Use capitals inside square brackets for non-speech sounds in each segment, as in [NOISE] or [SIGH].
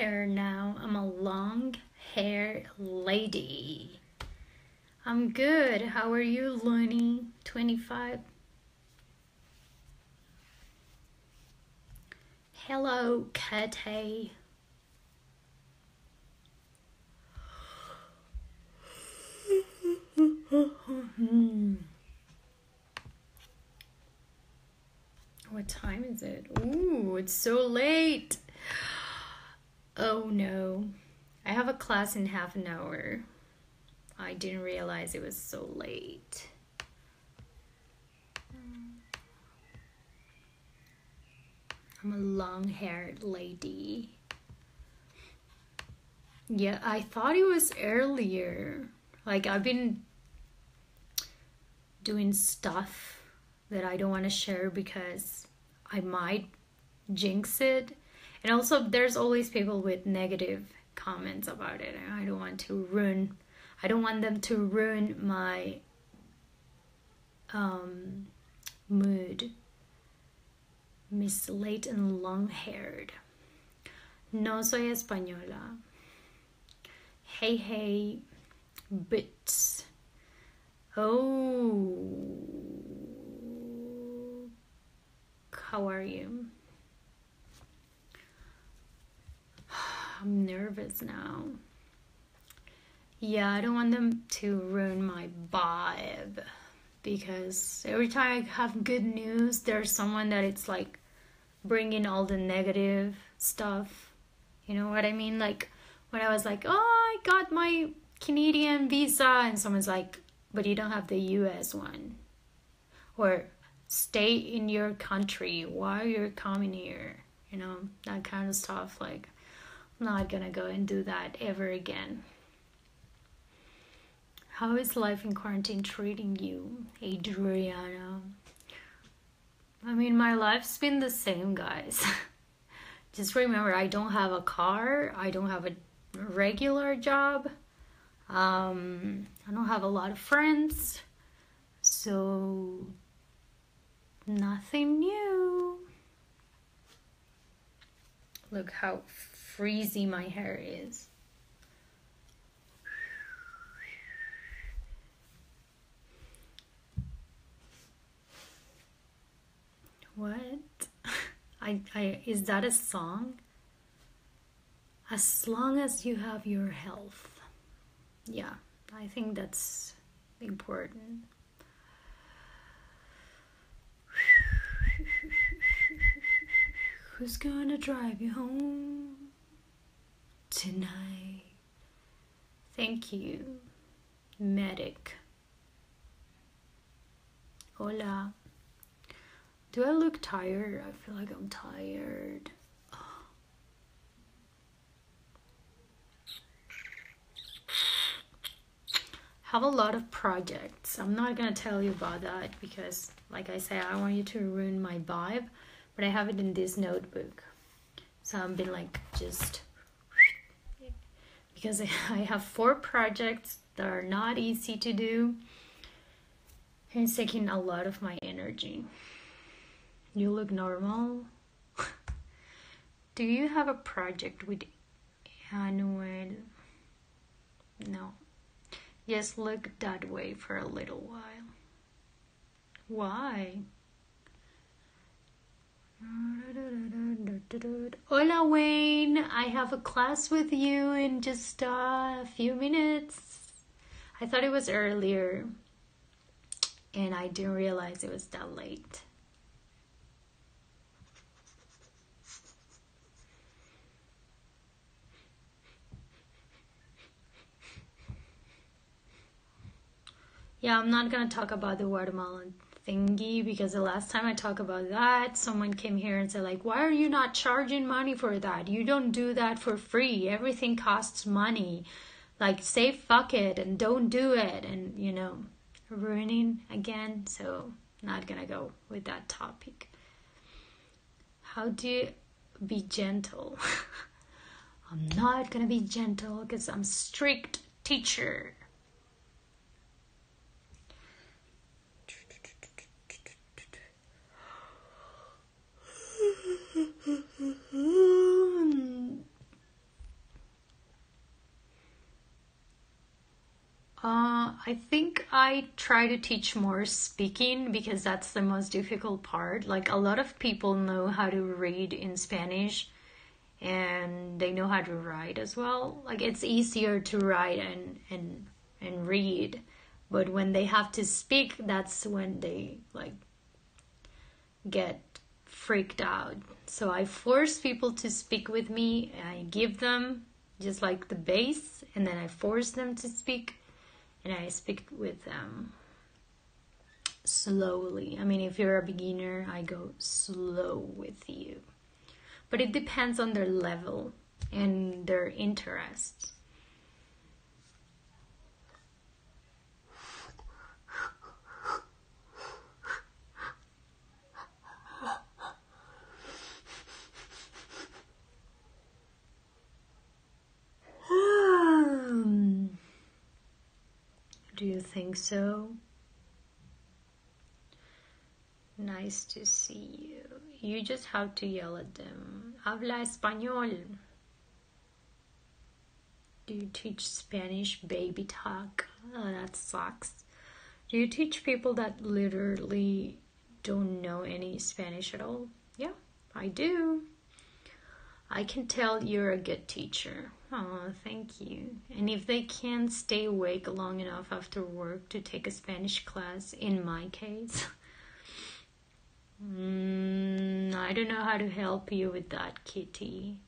Hair now. I'm a long hair lady. I'm good. How are you, Looney? 25. Hello, Kate. what time is it? Ooh, it's so late. Oh no. I have a class in half an hour. I didn't realize it was so late. I'm a long haired lady. Yeah, I thought it was earlier. Like, I've been doing stuff that I don't want to share because I might jinx it. And also, there's always people with negative comments about it. I don't want to ruin, I don't want them to ruin my um, mood. Miss late and long haired. No soy española. Hey, hey, bits. Oh, how are you? I'm nervous now. Yeah, I don't want them to ruin my vibe because every time I have good news, there's someone that it's like bringing all the negative stuff. You know what I mean? Like when I was like, oh, I got my Canadian visa, and someone's like, but you don't have the US one. Or stay in your country. Why are you coming here? You know, that kind of stuff. Like, not gonna go and do that ever again. How is life in quarantine treating you, Adriana? I mean, my life's been the same, guys. [LAUGHS] Just remember, I don't have a car, I don't have a regular job, um, I don't have a lot of friends, so nothing new. Look how freezy my hair is. What? [LAUGHS] I, I is that a song? As long as you have your health. Yeah, I think that's important. Who's gonna drive you home tonight? Thank you, medic. Hola. Do I look tired? I feel like I'm tired. [GASPS] Have a lot of projects. I'm not gonna tell you about that because, like I say, I want you to ruin my vibe. But I have it in this notebook, so I've been like just because [LAUGHS] I have four projects that are not easy to do, and it's taking a lot of my energy. You look normal. [LAUGHS] Do you have a project with Anuel? No. Yes, look that way for a little while. Why? Hola Wayne, I have a class with you in just a few minutes. I thought it was earlier and I didn't realize it was that late. Yeah, I'm not gonna talk about the Guatemalan thingy because the last time I talked about that, someone came here and said like, "Why are you not charging money for that? You don't do that for free. Everything costs money. Like, say fuck it and don't do it." And you know, ruining again. So not gonna go with that topic. How do you be gentle? [LAUGHS] I'm not gonna be gentle because I'm strict teacher. I think I try to teach more speaking because that's the most difficult part. Like a lot of people know how to read in Spanish and they know how to write as well. Like it's easier to write and and and read, but when they have to speak, that's when they like get freaked out. So I force people to speak with me. I give them just like the base, and then I force them to speak, and I speak with them slowly. I mean, if you're a beginner, I go slow with you. But it depends on their level and their interests. Do you think so? Nice to see you. You just have to yell at them. Habla español. Do you teach Spanish baby talk? Oh, that sucks. Do you teach people that literally don't know any Spanish at all? Yeah, I do. I can tell you're a good teacher. Oh, thank you. And if they can't stay awake long enough after work to take a Spanish class, in my case, mm, I don't know how to help you with that, Kitty.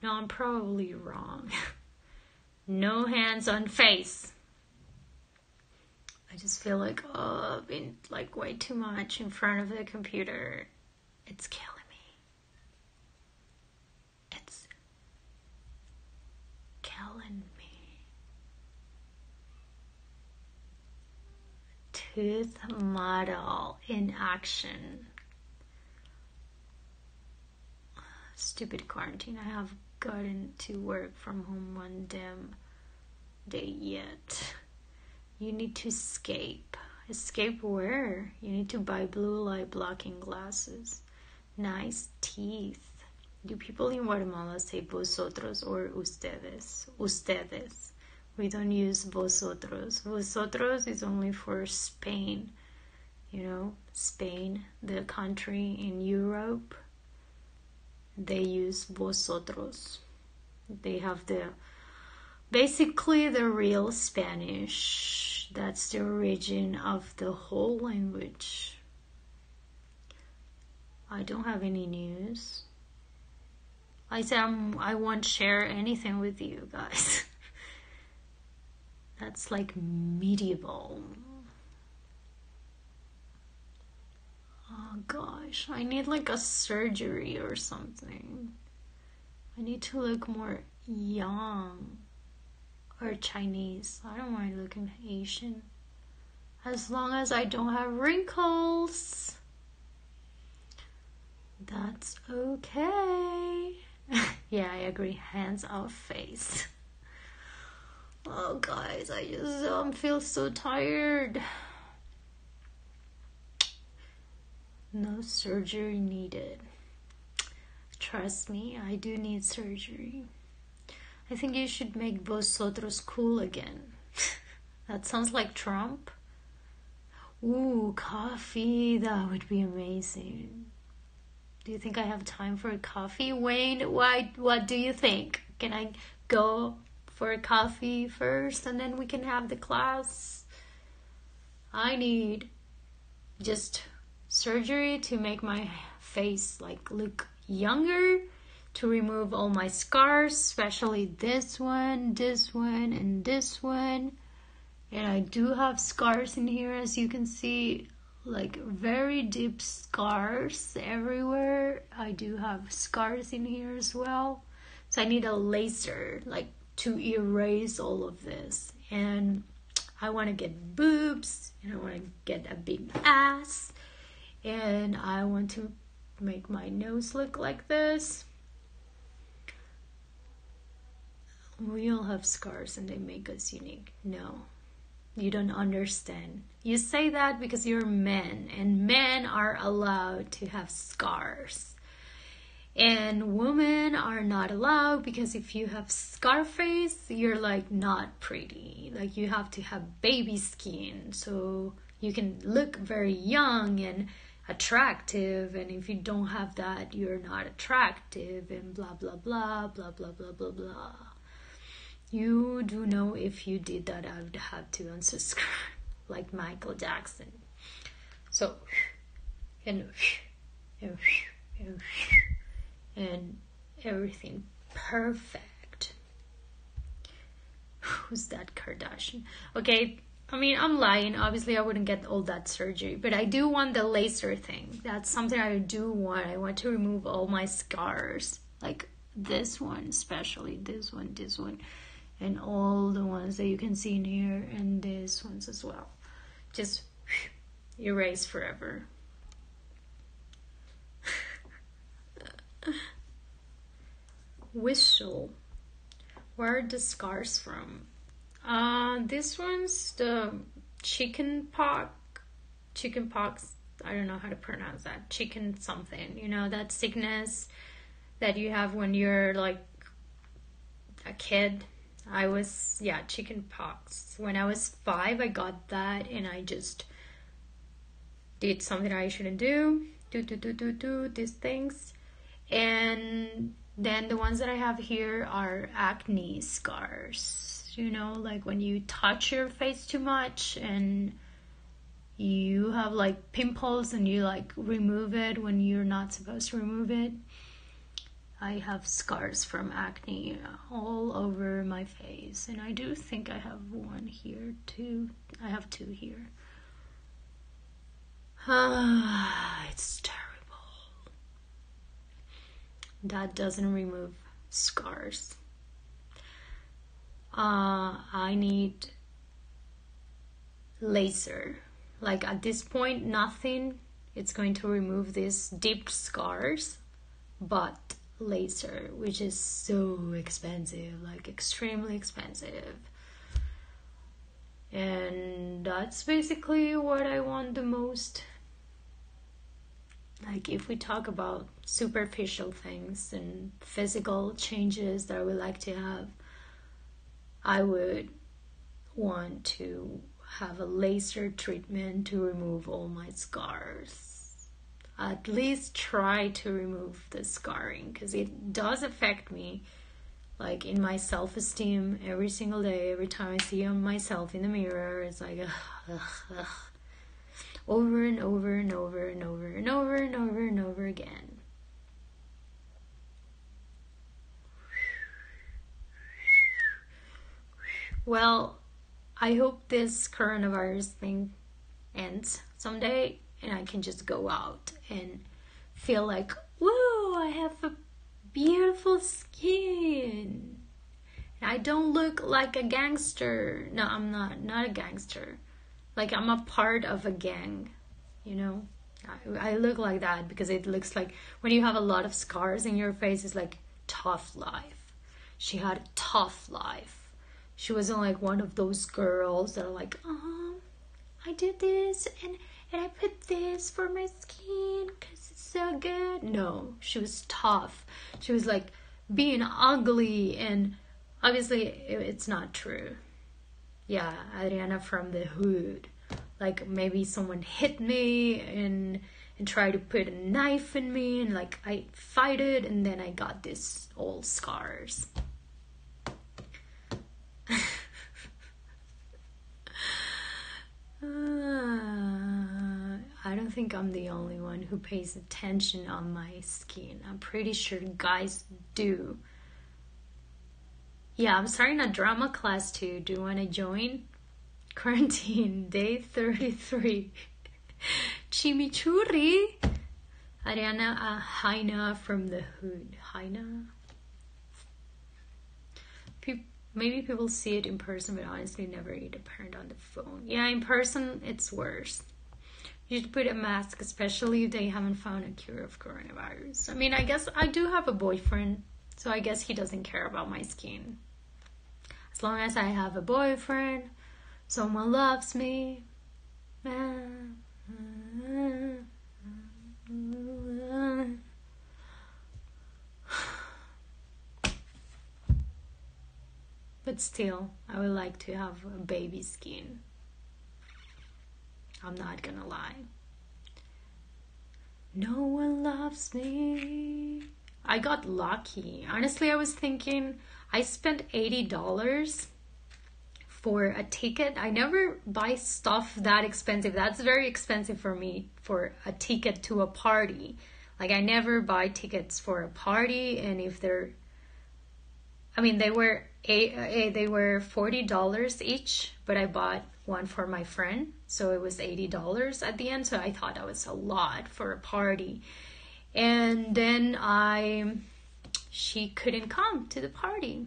No, I'm probably wrong. [LAUGHS] no hands on face. I just feel like, oh, I've been like way too much in front of the computer. It's killing tooth model in action. Stupid quarantine. I have gotten to work from home one damn day yet. You need to escape. Escape where? You need to buy blue light blocking glasses. Nice teeth. Do people in Guatemala say vosotros or ustedes? Ustedes. We don't use vosotros. Vosotros is only for Spain. You know, Spain, the country in Europe, they use vosotros. They have the basically the real Spanish. That's the origin of the whole language. I don't have any news. I said I'm, I won't share anything with you guys. [LAUGHS] That's like medieval. Oh gosh, I need like a surgery or something. I need to look more young or Chinese. I don't mind looking Asian. As long as I don't have wrinkles. That's okay. [LAUGHS] yeah, I agree. Hands off face. Oh, guys, I just um, feel so tired. No surgery needed. Trust me, I do need surgery. I think you should make vosotros cool again. [LAUGHS] that sounds like Trump. Ooh, coffee. That would be amazing. Do you think I have time for a coffee? Wayne, why, what do you think? Can I go for a coffee first and then we can have the class. I need just surgery to make my face like look younger to remove all my scars, especially this one, this one, and this one. And I do have scars in here, as you can see, like very deep scars everywhere. I do have scars in here as well. So I need a laser, like to erase all of this. And I want to get boobs, and I want to get a big ass, and I want to make my nose look like this. We all have scars and they make us unique. No, you don't understand. You say that because you're men, and men are allowed to have scars. And women are not allowed because if you have scar face you're like not pretty. Like you have to have baby skin. So you can look very young and attractive. And if you don't have that you're not attractive. And blah blah blah blah blah blah blah blah. You do know if you did that i would have to unsubscribe [LAUGHS] like michael jackson. So and and and everything perfect. [LAUGHS] Who's that Kardashian? Okay, I mean, I'm lying. Obviously, I wouldn't get all that surgery, but I do want the laser thing. That's something I do want. I want to remove all my scars, like this one, especially this one, this one, and all the ones that you can see in here, and this ones as well. Just erase forever. Whistle. Where are the scars from? Uh, this one's the chicken pox. Chicken pox. I don't know how to pronounce that. Chicken something. You know that sickness that you have when you're like a kid. I was yeah chicken pox. When I was five, I got that, and I just did something I shouldn't do. Do do do do do these things and then the ones that I have here are acne scars. You know, like when you touch your face too much and you have like pimples and you like remove it when you're not supposed to remove it. I have scars from acne all over my face, and I do think I have one here too. I have two here. Ah, [SIGHS] it's terrible that doesn't remove scars. Uh, I need laser. Like at this point, nothing. It's going to remove these deep scars, but laser, which is so expensive, like extremely expensive. And that's basically what I want the most like if we talk about superficial things and physical changes that I would like to have, I would want to have a laser treatment to remove all my scars. At least try to remove the scarring because it does affect me like in my self-esteem every single day every time i see myself in the mirror it's like [LAUGHS] ugh, ugh, ugh over and over and over and over and over and over and over again. Well, I hope this coronavirus thing ends someday and I can just go out and feel like, whoa, I have a beautiful skin. I don't look like a gangster. No, I'm not, not a gangster like I'm a part of a gang, you know. I, I look like that because it looks like when you have a lot of scars in your face, it's like tough life. She had a tough life. She wasn't like one of those girls that are like, um, I did this and and I put this for my skin because it's so good. No, she was tough. She was like being ugly and obviously it's not true yeah, Adriana from the hood. Like maybe someone hit me and and tried to put a knife in me and like I fight it and then I got this old scars. [LAUGHS] uh, I don't think I'm the only one who pays attention on my skin. I'm pretty sure guys do. Yeah, I'm starting a drama class too. Do you want to join? [LAUGHS] Quarantine, day 33. [LAUGHS] Chimichurri. Ariana uh, Haina from the hood. Haina? Pe- maybe people see it in person, but honestly, never eat a parent on the phone. Yeah, in person, it's worse. You should put a mask, especially if they haven't found a cure of coronavirus. I mean, I guess I do have a boyfriend, so I guess he doesn't care about my skin. As long as I have a boyfriend, someone loves me. [SIGHS] But still, I would like to have a baby skin. I'm not gonna lie. No one loves me. I got lucky. Honestly, I was thinking I spent $80 for a ticket. I never buy stuff that expensive. That's very expensive for me for a ticket to a party. Like I never buy tickets for a party and if they're I mean they were a, they were $40 each, but I bought one for my friend, so it was $80 at the end, so I thought that was a lot for a party. And then I she couldn't come to the party.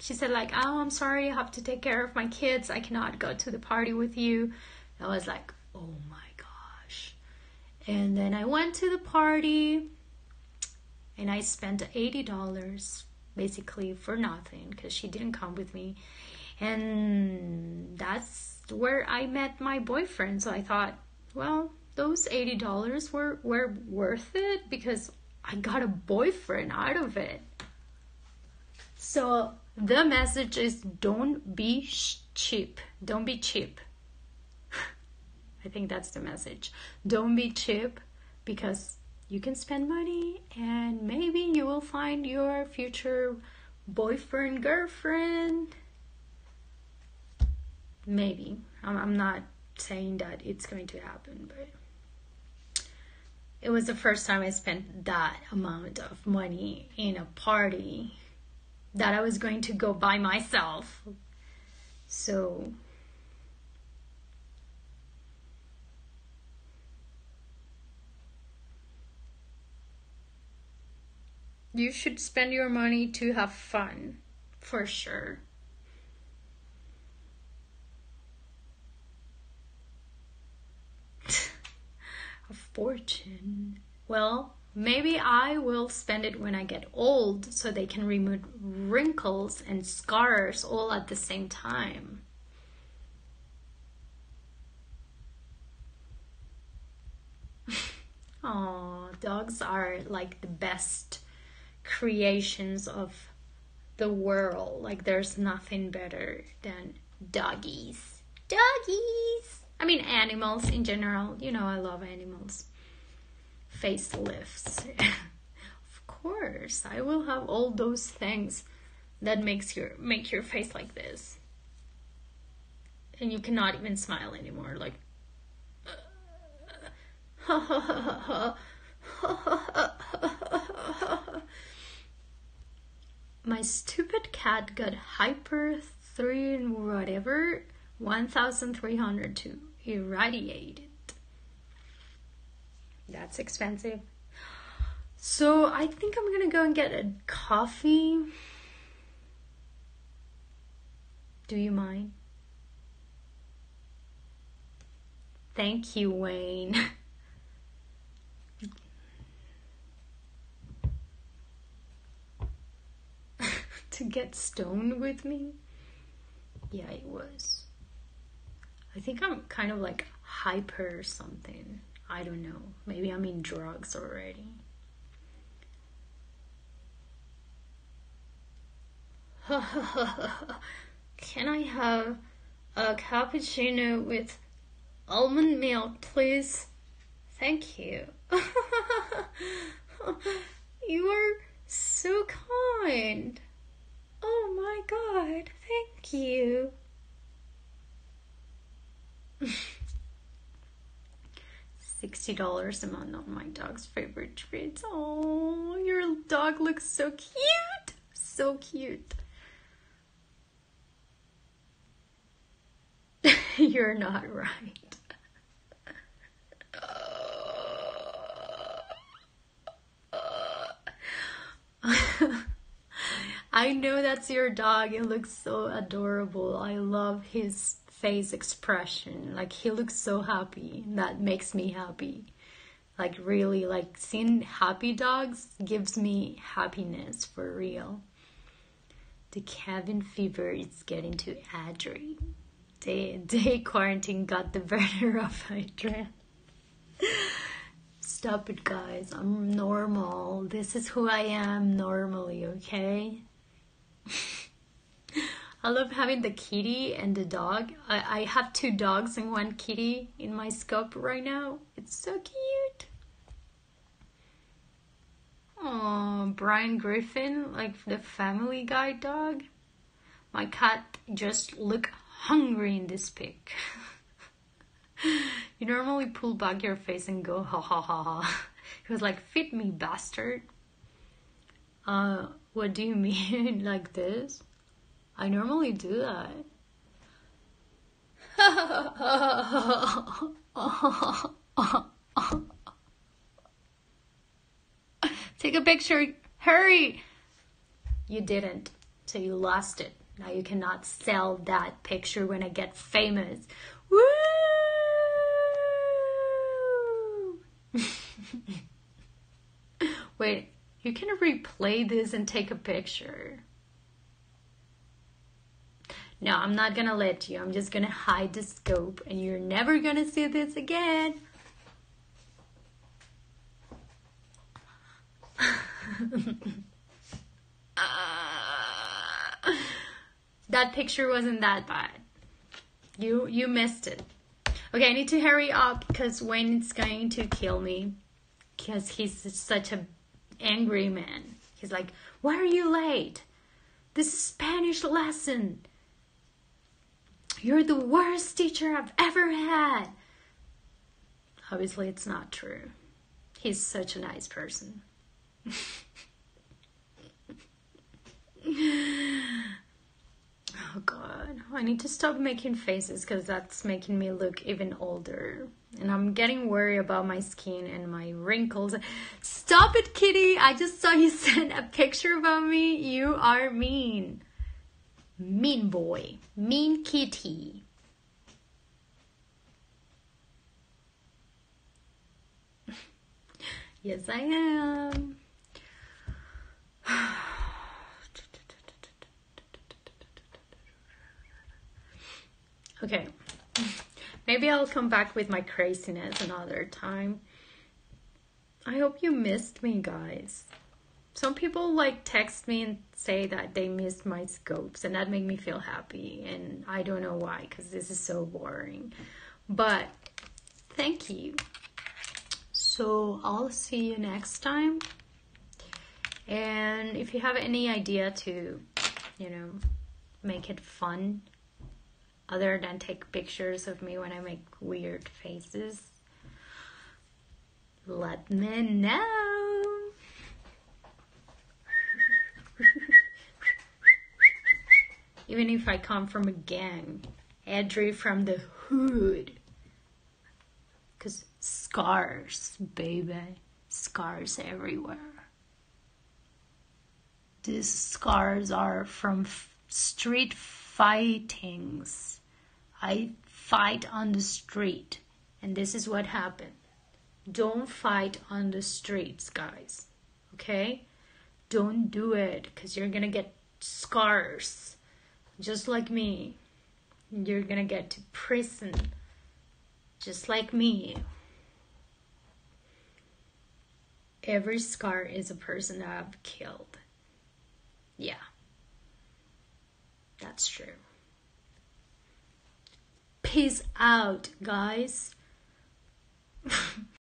She said like, "Oh, I'm sorry, I have to take care of my kids. I cannot go to the party with you." I was like, "Oh my gosh." And then I went to the party and I spent $80 basically for nothing because she didn't come with me. And that's where I met my boyfriend. So I thought, well, those $80 were, were worth it because I got a boyfriend out of it. So the message is don't be cheap. Don't be cheap. [LAUGHS] I think that's the message. Don't be cheap because you can spend money and maybe you will find your future boyfriend, girlfriend. Maybe. I'm, I'm not saying that it's going to happen, but it was the first time I spent that amount of money in a party that I was going to go by myself. So you should spend your money to have fun for sure. A fortune. Well, maybe I will spend it when I get old so they can remove wrinkles and scars all at the same time. [LAUGHS] Oh, dogs are like the best creations of the world. Like there's nothing better than doggies. Doggies! I mean animals in general. You know I love animals. Facelifts. [LAUGHS] of course, I will have all those things that makes your make your face like this. And you cannot even smile anymore like [LAUGHS] my stupid cat got hyper three whatever 1302 irradiated that's expensive. So i think i'm gonna go and get a coffee. Do you mind? Thank you wayne. [LAUGHS] To get stoned with me? Yeah, it was. I think I'm kind of like hyper something. I don't know. Maybe I'm in drugs already. [LAUGHS] Can I have a cappuccino with almond milk, please? Thank you. [LAUGHS] you are so kind. Oh my god, thank you. $60 a month on my dog's favorite treats. Oh, your dog looks so cute. So cute. [LAUGHS] You're not right. [LAUGHS] I know that's your dog. It looks so adorable. I love his face expression. Like he looks so happy. That makes me happy. Like really like seeing happy dogs gives me happiness for real. The cabin fever is getting to Adri. Day, day [LAUGHS] quarantine got the better [LAUGHS] of Adrian. Stop it, guys. I'm normal. This is who I am normally, okay? [LAUGHS] I love having the kitty and the dog. I, I have two dogs and one kitty in my scope right now. It's so cute. Oh, Brian Griffin, like the Family Guy dog. My cat just look hungry in this pic. [LAUGHS] you normally pull back your face and go ha ha ha ha. [LAUGHS] He was like, "Feed me, bastard." Uh, what do you [LAUGHS] mean like this? I normally do that. [LAUGHS] Take a picture. Hurry! You didn't, so you lost it. Now you cannot sell that picture when I get famous. Woo! [LAUGHS] Wait, you can replay this and take a picture. No, I'm not gonna let you. I'm just gonna hide the scope and you're never gonna see this again. [LAUGHS] that picture wasn't that bad. You you missed it. Okay, I need to hurry up because Wayne is going to kill me because he's such a angry man. He's like, "Why are you late? This is Spanish lesson. You're the worst teacher I've ever had." Obviously, it's not true. He's such a nice person. [LAUGHS] Oh god, I need to stop making faces because that's making me look even older. And I'm getting worried about my skin and my wrinkles. Stop it, kitty! I just saw you [LAUGHS] send a picture about me. You are mean. Mean boy. Mean kitty. [LAUGHS] yes, I am. [SIGHS] Okay. Maybe I'll come back with my craziness another time. I hope you missed me, guys. Some people like text me and say that they missed my scopes, and that made me feel happy. And I don't know why, because this is so boring. But thank you. So I'll see you next time. And if you have any idea to, you know, make it fun other than take pictures of me when I make weird faces, let me know. [LAUGHS] Even if I come from a gang, Adry from the hood. Because scars, baby. Scars everywhere. These scars are from street fightings. I fight on the street, and this is what happened. Don't fight on the streets, guys. Okay? Don't do it because you're gonna get scars. Just like me. You're gonna get to prison. Just like me. Every scar is a person I've killed. Yeah. That's true. Peace out, guys. [LAUGHS]